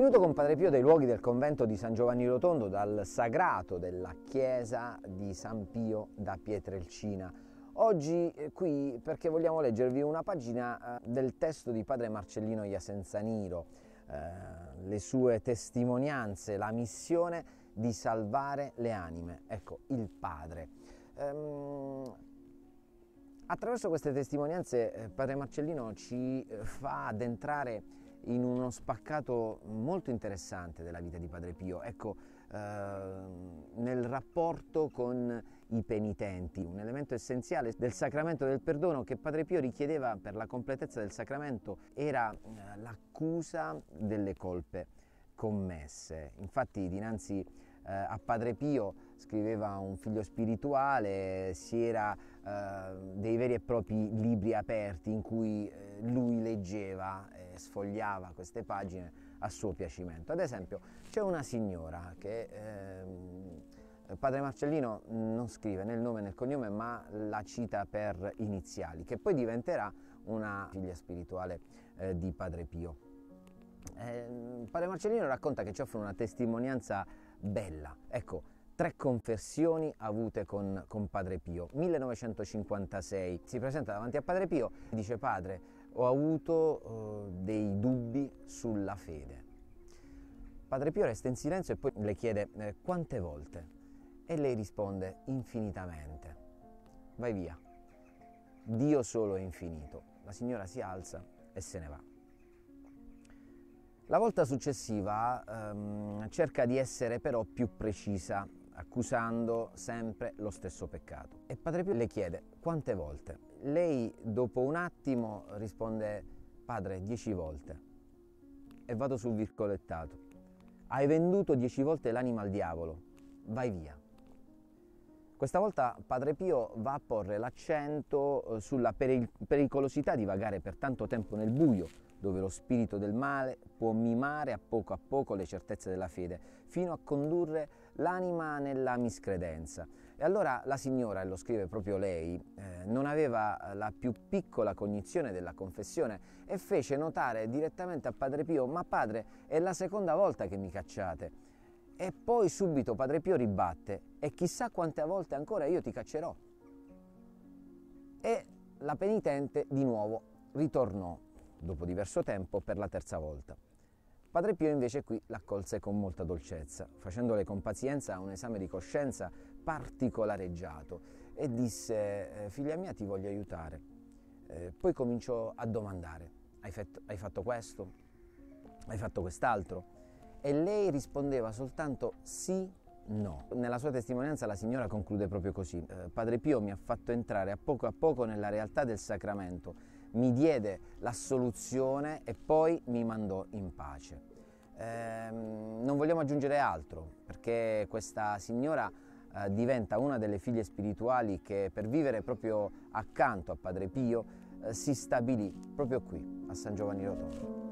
Benvenuto con Padre Pio dei luoghi del convento di San Giovanni Rotondo, dal sagrato della chiesa di San Pio da Pietrelcina. Oggi eh, qui perché vogliamo leggervi una pagina eh, del testo di Padre Marcellino Iasenzaniro, eh, le sue testimonianze, la missione di salvare le anime. Ecco, il Padre. Ehm, attraverso queste testimonianze eh, Padre Marcellino ci fa addentrare in uno spaccato molto interessante della vita di Padre Pio, ecco, eh, nel rapporto con i penitenti, un elemento essenziale del sacramento del perdono che Padre Pio richiedeva per la completezza del sacramento era eh, l'accusa delle colpe commesse. Infatti dinanzi eh, a Padre Pio scriveva un figlio spirituale, si era eh, dei veri e propri libri aperti in cui eh, lui leggeva e sfogliava queste pagine a suo piacimento. Ad esempio c'è una signora che ehm, Padre Marcellino non scrive né il nome né il cognome ma la cita per iniziali, che poi diventerà una figlia spirituale eh, di Padre Pio. Eh, Padre Marcellino racconta che ci offre una testimonianza bella. Ecco, tre confessioni avute con, con, Padre Pio. 1956 si presenta davanti a Padre Pio e dice Padre, ho avuto uh, dei dubbi sulla fede. Padre Pio resta in silenzio e poi le chiede eh, quante volte e lei risponde infinitamente. Vai via. Dio solo è infinito. La signora si alza e se ne va. La volta successiva ehm, cerca di essere però più precisa, accusando sempre lo stesso peccato. E Padre Pio le chiede quante volte. Lei dopo un attimo risponde Padre dieci volte. E vado sul virgolettato. Hai venduto dieci volte l'anima al diavolo, vai via. Questa volta Padre Pio va a porre l'accento eh, sulla pericolosità di vagare per tanto tempo nel buio, dove lo spirito del male può mimare a poco a poco le certezze della fede, fino a condurre l'anima nella miscredenza. E allora la signora, e lo scrive proprio lei, eh, non aveva la più piccola cognizione della confessione e fece notare direttamente a Padre Pio, ma padre, è la seconda volta che mi cacciate. E poi subito Padre Pio ribatte, e chissà quante volte ancora io ti caccerò. E la penitente di nuovo ritornò dopo diverso tempo, per la terza volta. Padre Pio invece qui l'accolse con molta dolcezza, facendole con pazienza un esame di coscienza particolareggiato e disse, eh, figlia mia ti voglio aiutare. Eh, poi cominciò a domandare, hai fatto, hai fatto questo? Hai fatto quest'altro? E lei rispondeva soltanto sì, no. Nella sua testimonianza la signora conclude proprio così, eh, Padre Pio mi ha fatto entrare a poco a poco nella realtà del sacramento mi diede l'assoluzione e poi mi mandò in pace. Eh, non vogliamo aggiungere altro perché questa signora eh, diventa una delle figlie spirituali che per vivere proprio accanto a Padre Pio eh, si stabilì proprio qui a San Giovanni Rotondo.